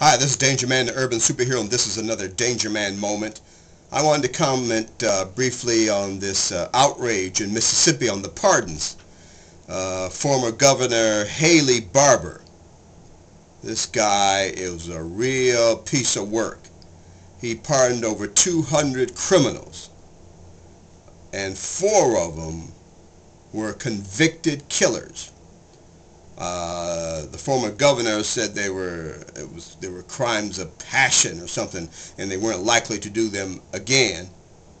Hi, this is Danger Man, the urban superhero, and this is another Danger Man moment. I wanted to comment uh, briefly on this uh, outrage in Mississippi on the pardons. Uh, former Governor Haley Barbour. This guy is a real piece of work. He pardoned over 200 criminals, and four of them were convicted killers. Uh, the former governor said they were it was there were crimes of passion or something, and they weren't likely to do them again,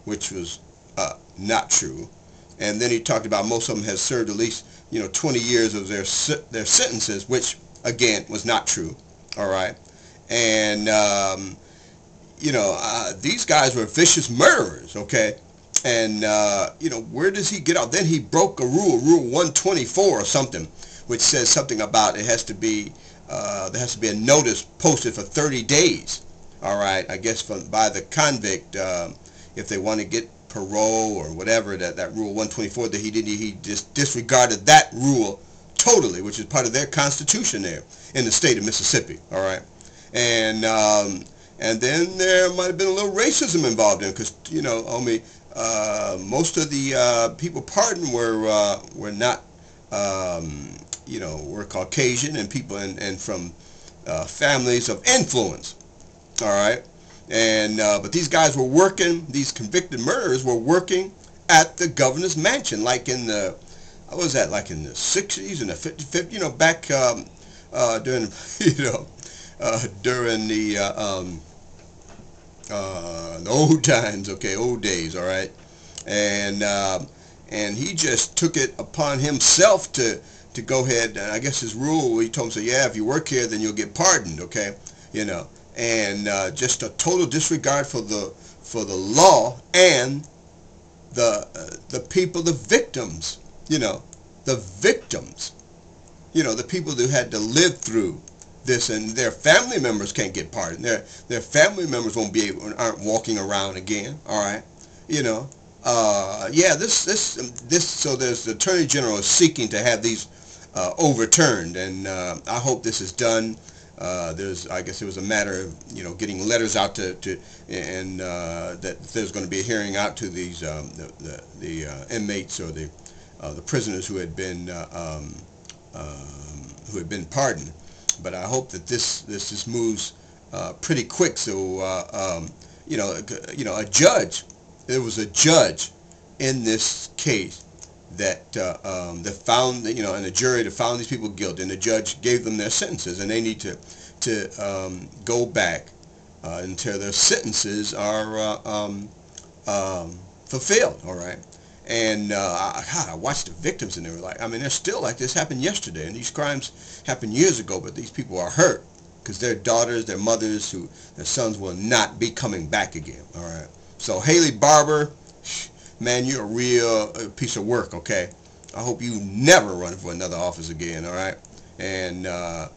which was uh, not true. And then he talked about most of them had served at least you know 20 years of their their sentences, which again was not true. All right, and um, you know uh, these guys were vicious murderers. Okay. And uh, you know where does he get out? Then he broke a rule, Rule 124 or something, which says something about it has to be uh, there has to be a notice posted for 30 days. All right, I guess from by the convict uh, if they want to get parole or whatever that that rule 124 that he did he just disregarded that rule totally, which is part of their constitution there in the state of Mississippi. All right, and um, and then there might have been a little racism involved in because you know, only uh, most of the uh, people pardoned were uh, were not um, you know, were Caucasian and people and, and from uh, families of influence. All right. And, uh, but these guys were working, these convicted murderers were working at the governor's mansion, like in the, what was that, like in the 60s and the 50s, you know, back um, uh, during, you know, uh, during the, uh, um, uh, the old times, okay, old days, all right. And, and he just took it upon himself to, to go ahead, and I guess his rule, he told him, so yeah, if you work here, then you'll get pardoned, okay? You know, and uh, just a total disregard for the for the law and the uh, the people, the victims, you know, the victims, you know, the people who had to live through this, and their family members can't get pardoned. Their their family members won't be able, aren't walking around again. All right, you know, uh, yeah, this this this. So there's the attorney general is seeking to have these uh, overturned, and uh, I hope this is done. Uh, there's, I guess, it was a matter of you know getting letters out to, to and uh, that there's going to be a hearing out to these um, the the, the uh, inmates or the uh, the prisoners who had been um, um, who had been pardoned. But I hope that this this just moves pretty quick, so um, you know you know a judge. There was a judge in this case that uh, um, that found you know and the jury that found these people guilty and the judge gave them their sentences and they need to to um, go back uh, until their sentences are uh, um, um fulfilled all right? And uh, God I watched the victims and they were like I mean they're still like this happened yesterday and these crimes happened years ago but these people are hurt because their daughters their mothers who their sons will not be coming back again all right? So Haley Barbour man, you're a real uh, piece of work, okay? I hope you never run for another office again, all right? And, uh,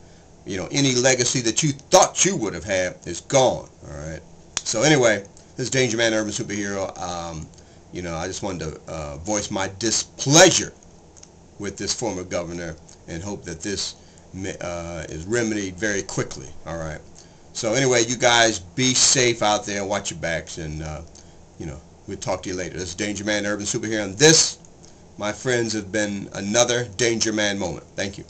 you know, any legacy that you thought you would have had is gone, all right? So anyway, this is Danger Man Urban Superhero. Um, you know, I just wanted to uh, voice my displeasure with this former governor and hope that this uh, is remedied very quickly, all right? So anyway, you guys be safe out there watch your backs and, uh, you know, We'll talk to you later. This is Danger Man, Urban Superhero, and this, my friends, has been another Danger Man moment. Thank you.